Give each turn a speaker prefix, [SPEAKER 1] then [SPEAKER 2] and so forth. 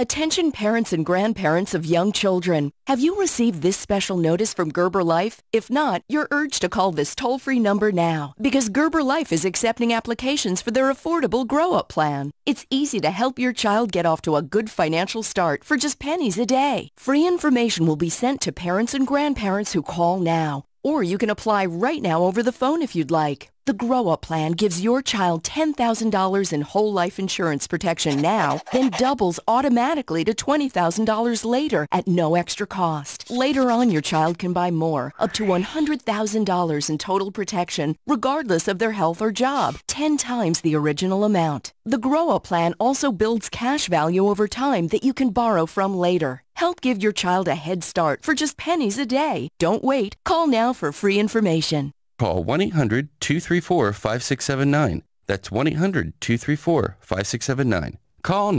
[SPEAKER 1] Attention parents and grandparents of young children. Have you received this special notice from Gerber Life? If not, you're urged to call this toll-free number now because Gerber Life is accepting applications for their affordable grow-up plan. It's easy to help your child get off to a good financial start for just pennies a day. Free information will be sent to parents and grandparents who call now. Or you can apply right now over the phone if you'd like. The Grow Up Plan gives your child $10,000 in whole life insurance protection now, then doubles automatically to $20,000 later at no extra cost. Later on, your child can buy more, up to $100,000 in total protection, regardless of their health or job, 10 times the original amount. The Grow Up Plan also builds cash value over time that you can borrow from later. Help give your child a head start for just pennies a day. Don't wait. Call now for free information.
[SPEAKER 2] Call 1-800-234-5679. That's 1-800-234-5679. Call now.